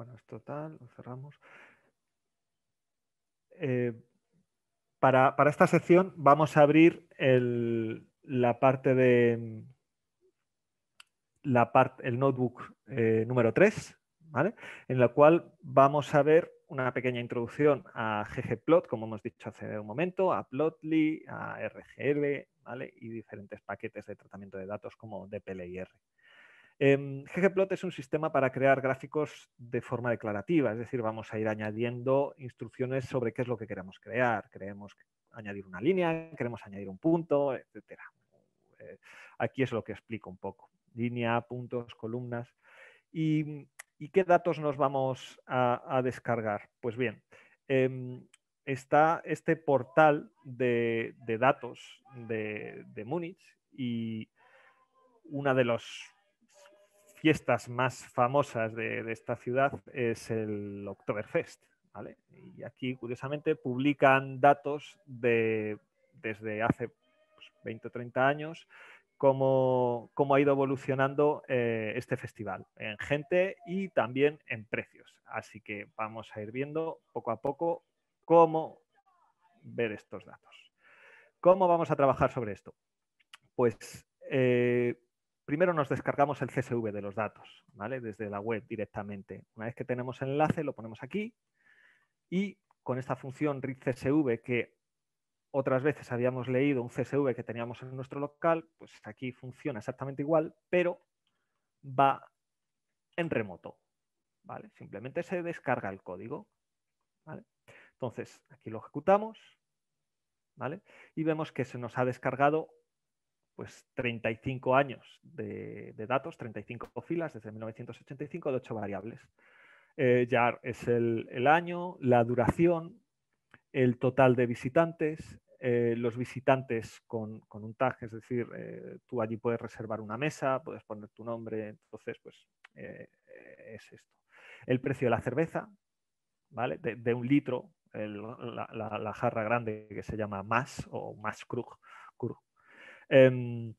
Bueno, es total, lo cerramos. Eh, para, esta sección vamos a abrir la parte de la el notebook eh, número 3, ¿vale? en la cual vamos a ver una pequeña introducción a ggplot, como hemos dicho hace un momento, a plotly, a rgb ¿vale? y diferentes paquetes de tratamiento de datos como dplyr. Eh, ggplot es un sistema para crear gráficos de forma declarativa, es decir, vamos a ir añadiendo instrucciones sobre qué es lo que queremos crear. Queremos añadir una línea, queremos añadir un punto, etc. Eh, aquí es lo que explico un poco. Línea, puntos, columnas. Y ¿Y qué datos nos vamos a, descargar? Pues bien, em, está este portal de, datos de, Múnich y una de las fiestas más famosas de, esta ciudad es el Oktoberfest. Y aquí, curiosamente, publican datos de, desde hace 20 o 30 años cómo, ha ido evolucionando eh, este festival en gente y también en precios. Así que vamos a ir viendo poco a poco cómo ver estos datos. ¿Cómo vamos a trabajar sobre esto? Pues eh, primero nos descargamos el CSV de los datos, ¿vale? Desde la web directamente. Una vez que tenemos el enlace, lo ponemos aquí y con esta función readCSV que otras veces habíamos leído un CSV que teníamos en nuestro local, pues aquí funciona exactamente igual, pero va en remoto. ¿vale? Simplemente se descarga el código. Entonces, aquí lo ejecutamos ¿vale? y vemos que se nos ha descargado pues 35 años de, datos, 35 filas desde 1985 de 8 variables. Eh, ya es el año, la duración, el total de visitantes, eh, los visitantes con, un tag, es decir, eh, tú allí puedes reservar una mesa, puedes poner tu nombre, entonces, pues eh, es esto. El precio de la cerveza, ¿vale? De, un litro, la, jarra grande que se llama más o más Krug. Em,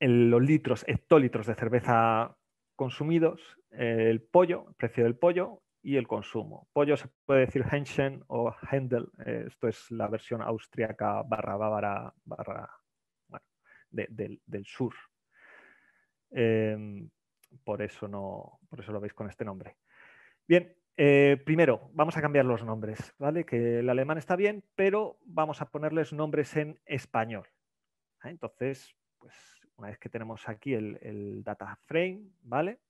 los litros, hectolitros de cerveza consumidos, el pollo, el precio del pollo, y el consumo. Pollo se puede decir Henschen o Händel, eh, esto es la versión austríaca barra bávara barra del, sur. Em, por, eso no, por eso lo veis con este nombre. Bien, eh, primero vamos a cambiar los nombres, ¿vale? Que el alemán está bien, pero vamos a ponerles nombres en español. Entonces, pues una vez que tenemos aquí el, data frame, ¿vale?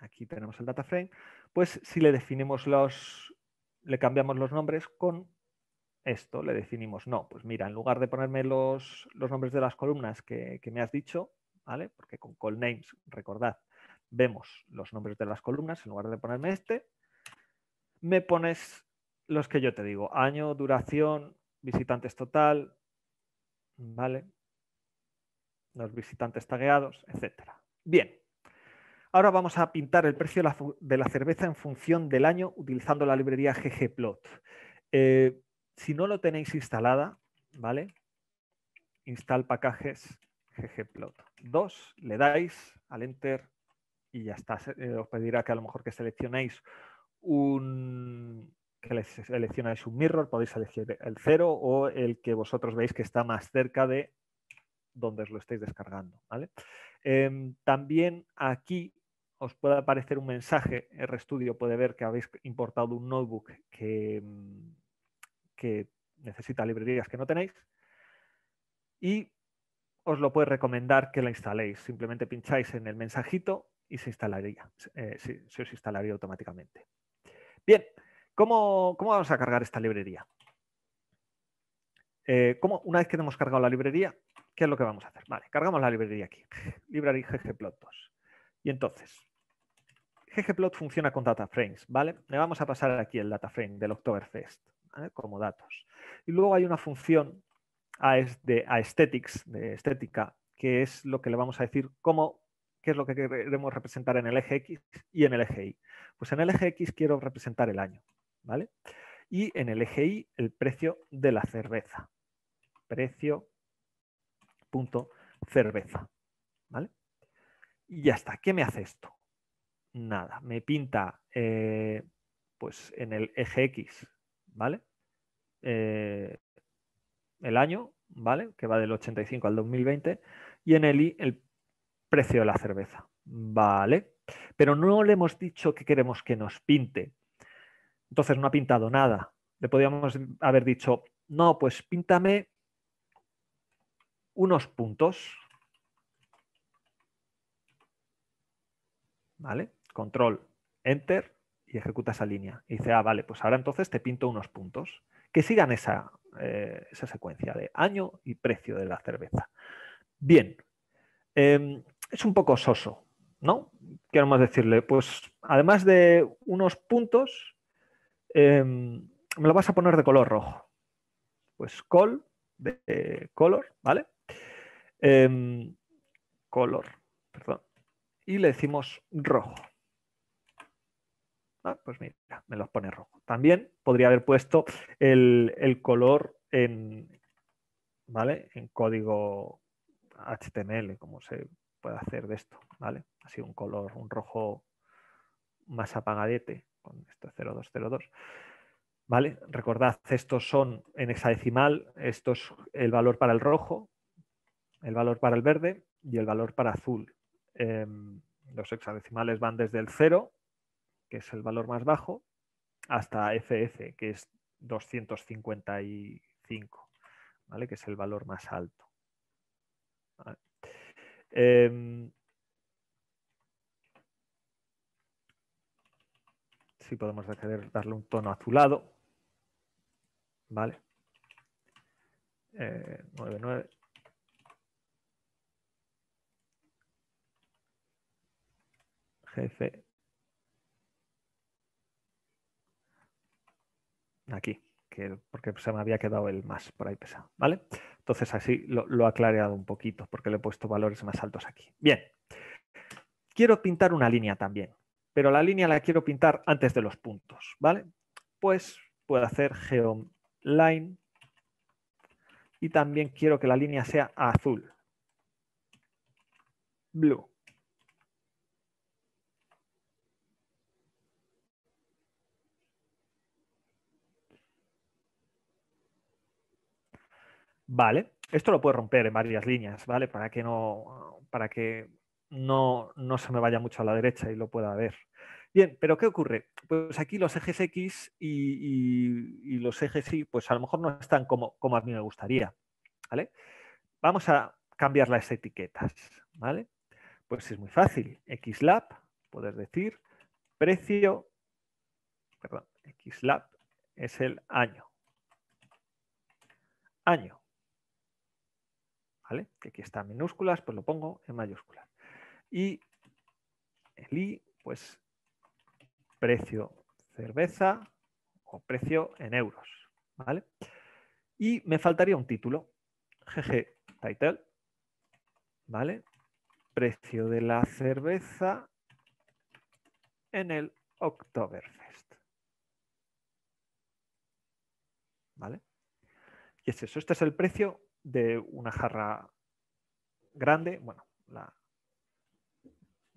aquí tenemos el data frame, pues si le definimos los, le cambiamos los nombres con esto, le definimos, no, pues mira, en lugar de ponerme los, nombres de las columnas que, me has dicho, ¿vale? Porque con call names, recordad, vemos los nombres de las columnas, en lugar de ponerme este, me pones los que yo te digo, año, duración, visitantes total, ¿vale? Los visitantes tagueados, etcétera. Bien, Ahora vamos a pintar el precio de la cerveza en función del año utilizando la librería ggplot. Eh, si no lo tenéis instalada, ¿vale? Install packages ggplot 2, le dais al enter y ya está. Eh, os pedirá que a lo mejor que seleccionéis un que seleccionáis un mirror, podéis elegir el 0 o el que vosotros veis que está más cerca de donde os lo estáis descargando. Em, también aquí os puede aparecer un mensaje, RStudio puede ver que habéis importado un notebook que, mm, que necesita librerías que no tenéis y os lo puede recomendar que la instaléis. Simplemente pincháis en el mensajito y se instalaría, eh, se, os instalaría automáticamente. Bien, ¿cómo, vamos a cargar esta librería? Eh, una vez que hemos cargado la librería, ¿qué es lo que vamos a hacer? Vale, cargamos la librería aquí, library ggplot2. Y entonces, ggplot funciona con data frames, ¿vale? Le vamos a pasar aquí el data frame del Oktoberfest como datos. Y luego hay una función de aesthetics, de estética, que es lo que le vamos a decir cómo, qué es lo que queremos representar en el eje X y en el eje Y. Pues en el eje X quiero representar el año, ¿vale? Y en el eje Y el precio de la cerveza. Precio punto cerveza, ¿vale? Y ya está. ¿Qué me hace esto? nada. Me pinta eh, pues en el eje X, ¿vale? Eh, el año, ¿vale? Que va del 85 al 2020. Y en el Y el precio de la cerveza, ¿vale? Pero no le hemos dicho que queremos que nos pinte. Entonces no ha pintado nada. Le podríamos haber dicho, no, pues píntame unos puntos. ¿Vale? Control, Enter y ejecuta esa línea. Y dice, ah, vale, pues ahora entonces te pinto unos puntos. Que sigan esa, eh, esa secuencia de año y precio de la cerveza. Bien, em, es un poco soso, ¿no? Queremos decirle, pues además de unos puntos, em, me lo vas a poner de color rojo. Pues col, de color, ¿vale? Em, color, perdón. Y le decimos rojo. Ah, pues mira, me los pone rojo. También podría haber puesto el, el color en, ¿vale? en código HTML, como se puede hacer de esto, ¿vale? Así un color, un rojo más apagadete, con esto 0202. ¿Vale? Recordad, estos son en hexadecimal, esto es el valor para el rojo, el valor para el verde y el valor para azul. Em, los hexadecimales van desde el 0, que es el valor más bajo, hasta FF, que es 255, ¿vale? que es el valor más alto. Em, si podemos darle un tono azulado. ¿Vale? 99. Eh, Jefe. Aquí, que, porque se me había quedado el más por ahí pesado. ¿Vale? Entonces así lo, lo he aclarado un poquito porque le he puesto valores más altos aquí. Bien. Quiero pintar una línea también, pero la línea la quiero pintar antes de los puntos. ¿Vale? Pues puedo hacer geom line y también quiero que la línea sea azul. Blue. Vale, esto lo puedo romper en varias líneas, ¿vale? Para que no, para que no, no se me vaya mucho a la derecha y lo pueda ver. Bien, pero ¿qué ocurre? Pues aquí los ejes X y, los ejes Y, pues a lo mejor no están como, como a mí me gustaría. ¿vale? Vamos a cambiar las etiquetas. ¿vale? Pues es muy fácil. XLab, poder decir precio, perdón, XLab es el año. Año. ¿Vale? Que aquí está en minúsculas, pues lo pongo en mayúsculas. Y el I, pues precio cerveza o precio en euros. ¿vale? Y me faltaría un título. GG title. ¿Vale? Precio de la cerveza en el Oktoberfest. ¿Vale? Y es eso. Este es el precio de una jarra grande. Bueno, la,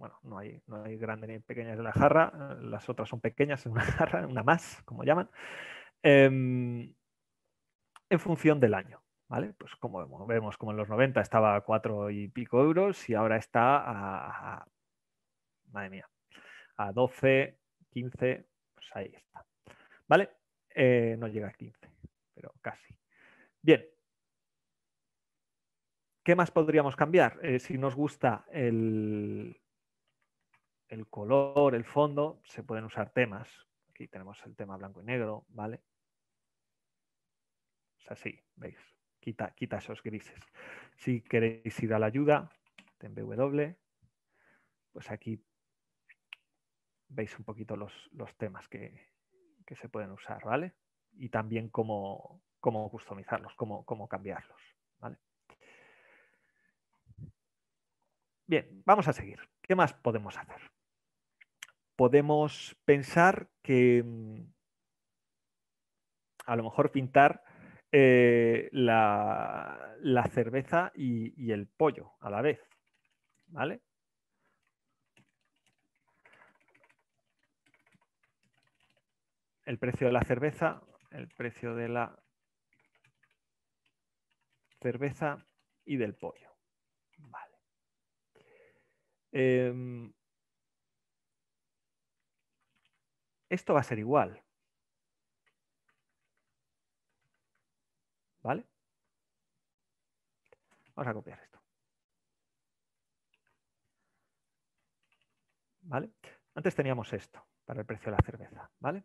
bueno, no hay, no hay grande ni pequeñas de la jarra, las otras son pequeñas en una jarra, una más, como llaman, em, en función del año. ¿Vale? Pues como vemos, como en los 90 estaba a cuatro y pico euros y ahora está a, madre mía, a 12, 15, pues ahí está. ¿Vale? Eh, no llega a 15, pero casi. Bien. ¿Qué más podríamos cambiar? Eh, si nos gusta el, el color, el fondo, se pueden usar temas. Aquí tenemos el tema blanco y negro, ¿vale? Es así, ¿veis? Quita, quita esos grises. Si queréis ir a la ayuda, en BW, pues aquí veis un poquito los, temas que, se pueden usar, ¿vale? Y también cómo, cómo customizarlos, cómo, cómo cambiarlos, ¿vale? Bien, vamos a seguir. ¿Qué más podemos hacer? podemos pensar que mm, a lo mejor pintar eh, la, la, cerveza y, el pollo a la vez. ¿Vale? El precio de la cerveza, el precio de la cerveza y del pollo. Vale. Em, esto va a ser igual. ¿Vale? Vamos a copiar esto. ¿Vale? Antes teníamos esto para el precio de la cerveza, ¿vale?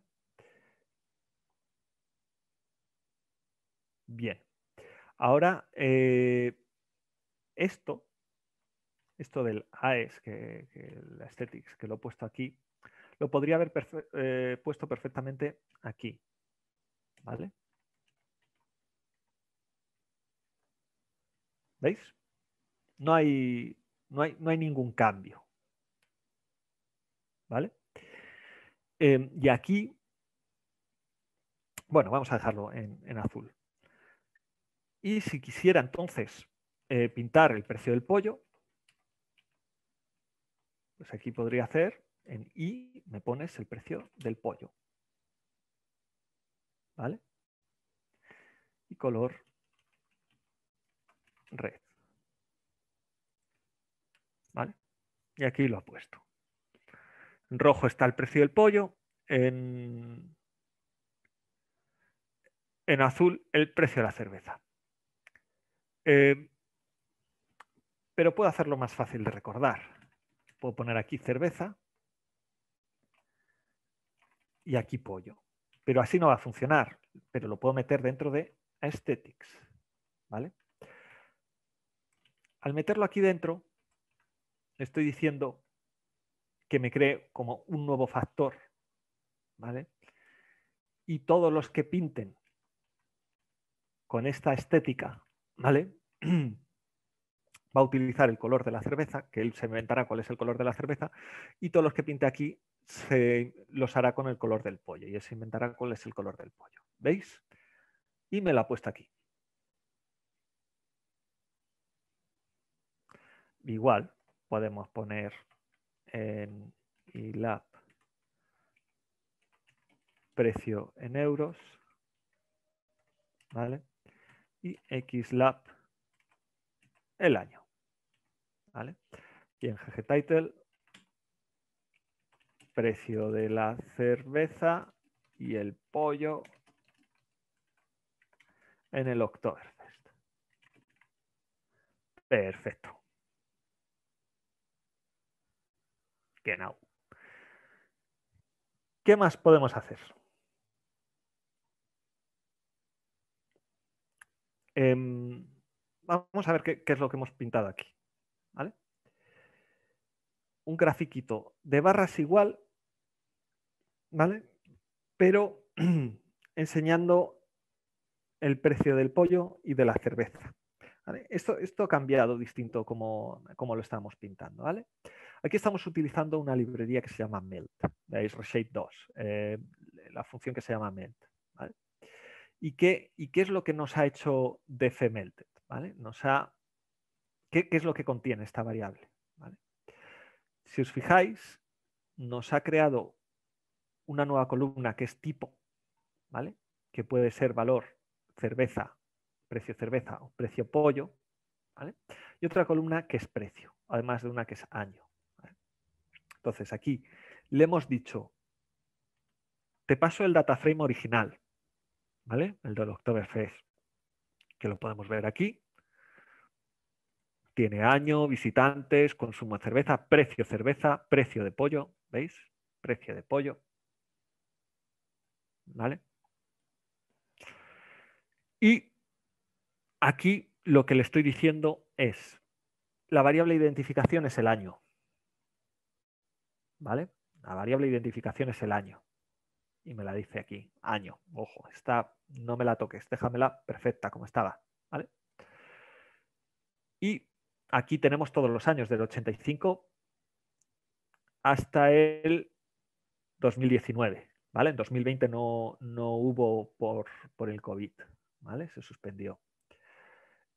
Bien. Ahora, eh, esto, esto del AES, que, la Aesthetics, que lo he puesto aquí, lo podría haber eh, puesto perfectamente aquí. ¿Vale? ¿Veis? No hay, no hay, no hay ningún cambio. ¿Vale? Em, y aquí, bueno, vamos a dejarlo en, azul. Y si quisiera entonces eh, pintar el precio del pollo, pues aquí podría hacer en I me pones el precio del pollo. ¿Vale? Y color red. ¿Vale? Y aquí lo ha puesto. En rojo está el precio del pollo. En, en azul el precio de la cerveza. Eh, pero puedo hacerlo más fácil de recordar. Puedo poner aquí cerveza y aquí pollo. Pero así no va a funcionar, pero lo puedo meter dentro de Aesthetics. ¿Vale? Al meterlo aquí dentro, estoy diciendo que me cree como un nuevo factor, ¿vale? Y todos los que pinten con esta estética, ¿vale? Va a utilizar el color de la cerveza, que él se inventará cuál es el color de la cerveza, y todos los que pinte aquí se los hará con el color del pollo, y se inventará cuál es el color del pollo. ¿Veis? Y me la ha puesto aquí. Igual podemos poner en ILAP precio en euros, ¿vale? Y XLAP el año, ¿vale? Y en GGTitle precio de la cerveza y el pollo en el Oktoberfest. Perfecto. ¿Qué más podemos hacer? Em, vamos a ver qué, es lo que hemos pintado aquí. Un grafiquito de barras igual, ¿vale? Pero enseñando el precio del pollo y de la cerveza. Esto, esto, ha cambiado distinto como, como lo estamos pintando. ¿vale? Aquí estamos utilizando una librería que se llama Melt, veis Reshape 2, eh, la función que se llama Melt. ¿Y, qué, ¿Y qué es lo que nos ha hecho df melted? ¿vale? Nos ha, ¿qué, es lo que contiene esta variable? Si os fijáis, nos ha creado una nueva columna que es tipo, ¿vale? que puede ser valor cerveza, precio cerveza o precio pollo, ¿vale? y otra columna que es precio, además de una que es año. Entonces aquí le hemos dicho, te paso el data frame original, ¿vale? El del Oktoberfest, que lo podemos ver aquí. Tiene año, visitantes, consumo de cerveza, precio cerveza, precio de pollo, ¿veis? Precio de pollo. ¿Vale? Y aquí lo que le estoy diciendo es, la variable de identificación es el año. ¿vale? La variable de identificación es el año. Y me la dice aquí, año. Ojo, está, no me la toques, déjamela perfecta como estaba, ¿vale? Y aquí tenemos todos los años del 85 hasta el 2019, ¿vale? En 2020 no, no hubo por, por, el COVID, ¿vale? Se suspendió.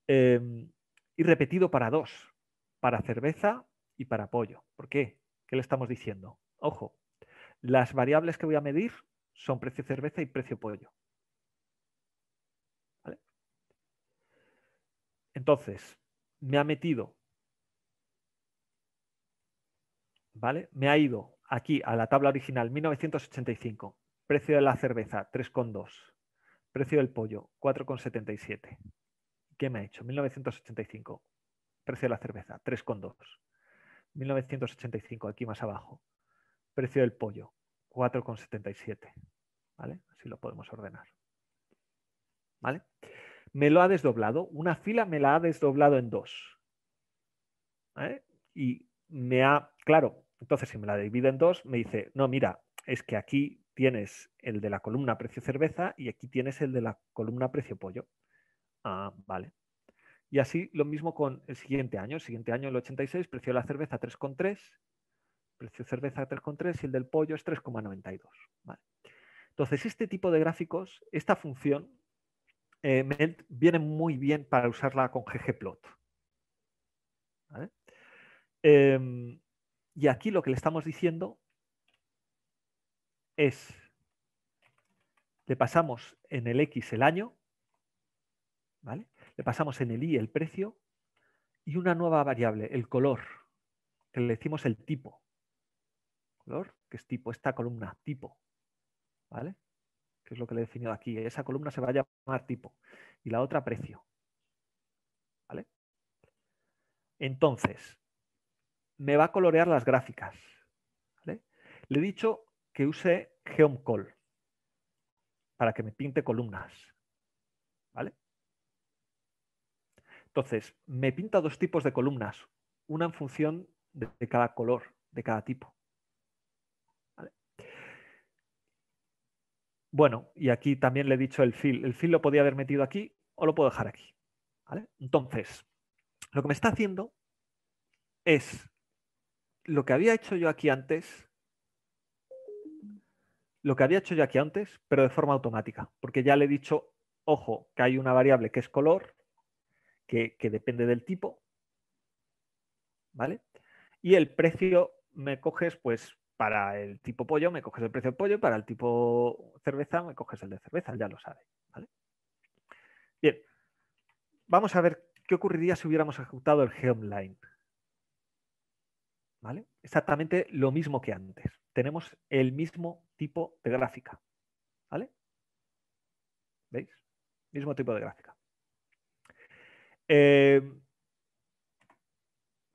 Em, y repetido para dos, para cerveza y para pollo. ¿Por qué? ¿Qué le estamos diciendo? Ojo, las variables que voy a medir son precio cerveza y precio pollo. Entonces, me ha metido, ¿vale? Me ha ido aquí a la tabla original 1985, precio de la cerveza 3,2, precio del pollo 4,77. ¿Qué me ha hecho? 1985, precio de la cerveza 3,2. 1985, aquí más abajo, precio del pollo 4,77. ¿Vale? Así lo podemos ordenar. ¿Vale? Me lo ha desdoblado. Una fila me la ha desdoblado en dos. Y me ha, claro, entonces si me la divide en dos, me dice, no, mira, es que aquí tienes el de la columna precio cerveza y aquí tienes el de la columna precio pollo. Ah, vale. Y así lo mismo con el siguiente año. El siguiente año, el 86, precio de la cerveza 3,3, precio cerveza 3,3 y el del pollo es 3,92. Vale. Entonces, este tipo de gráficos, esta función, eh, viene muy bien para usarla con ggplot. Em, y aquí lo que le estamos diciendo es, le pasamos en el X el año, ¿vale? le pasamos en el Y el precio y una nueva variable, el color, que le decimos el tipo. Color, que es tipo, esta columna, tipo. ¿vale? Que es lo que le he definido aquí. Esa columna se va a llamar tipo y la otra precio. ¿Vale? Entonces, me va a colorear las gráficas. ¿vale? Le he dicho que use GeomCall para que me pinte columnas. ¿Vale? Entonces, me pinta dos tipos de columnas, una en función de cada color, de cada tipo. Bueno, y aquí también le he dicho el fill. El fill lo podía haber metido aquí o lo puedo dejar aquí. Entonces, lo que me está haciendo es lo que había hecho yo aquí antes, lo que había hecho yo aquí antes, pero de forma automática, porque ya le he dicho, ojo, que hay una variable que es color, que, que depende del tipo, ¿vale? Y el precio me coges, pues, para el tipo pollo me coges el precio del pollo para el tipo cerveza me coges el de cerveza, ya lo sabes. Bien, vamos a ver qué ocurriría si hubiéramos ejecutado el geomline. ¿Vale? Exactamente lo mismo que antes. Tenemos el mismo tipo de gráfica. ¿Vale? ¿Veis? Mismo tipo de gráfica. Eh,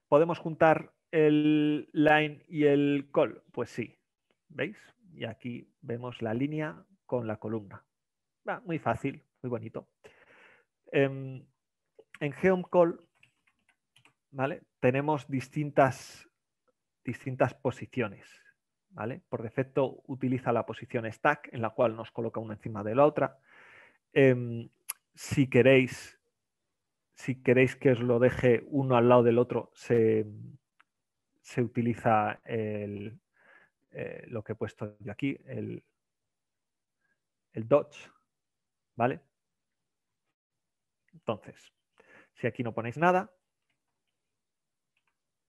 podemos juntar el line y el call? Pues sí, ¿veis? Y aquí vemos la línea con la columna. muy fácil, muy bonito. Em, en Geom Call, ¿vale? Tenemos distintas, distintas posiciones. ¿vale? Por defecto utiliza la posición stack, en la cual nos coloca una encima de la otra. Em, si queréis, si queréis que os lo deje uno al lado del otro, se, se utiliza el, eh, lo que he puesto yo aquí, el, el Dodge, ¿vale? Entonces, si aquí no ponéis nada,